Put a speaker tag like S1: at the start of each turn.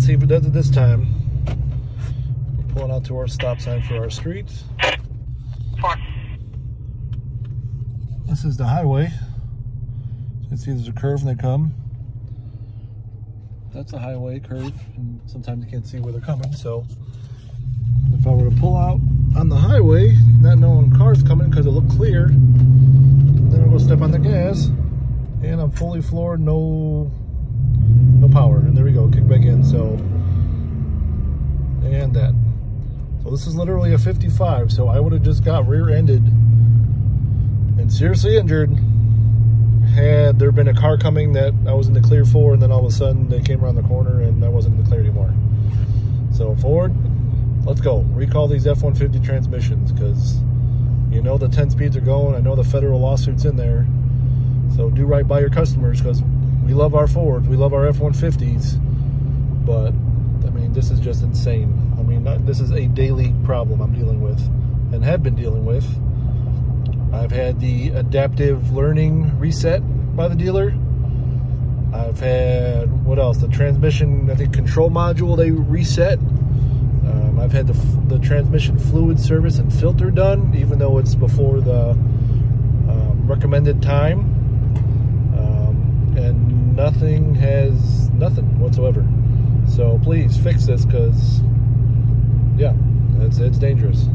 S1: let's see if it does it this time. We're pulling out to our stop sign for our street.
S2: Four.
S1: This is the highway. You can see there's a curve when they come. That's a highway curve, and sometimes you can't see where they're coming. So, if I were to pull out on the highway, not knowing cars coming because it looked clear, then I'll go step on the gas, and I'm fully floored, no, no power. And there we go, kick back in. So, and that. So this is literally a 55. So I would have just got rear-ended and seriously injured had there been a car coming that I was in the clear for, and then all of a sudden they came around the corner and I wasn't in the clear anymore. So Ford, let's go. Recall these F-150 transmissions because you know the 10 speeds are going. I know the federal lawsuits in there. So do right by your customers because we love our Fords, we love our F-150s, but I mean this is just insane. I mean this is a daily problem I'm dealing with and have been dealing with. I've had the adaptive learning reset by the dealer. I've had, what else? The transmission, I think, control module they reset. Um, I've had the, the transmission fluid service and filter done, even though it's before the um, recommended time. Um, and nothing has, nothing whatsoever. So please fix this because, yeah, it's, it's dangerous.